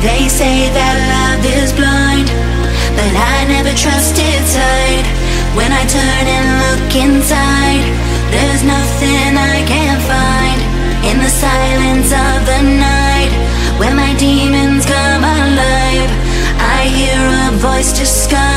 They say that love is blind, but I never trusted sight. When I turn and look inside, there's nothing I can't find. In the silence of the night, when my demons come alive, I hear a voice just.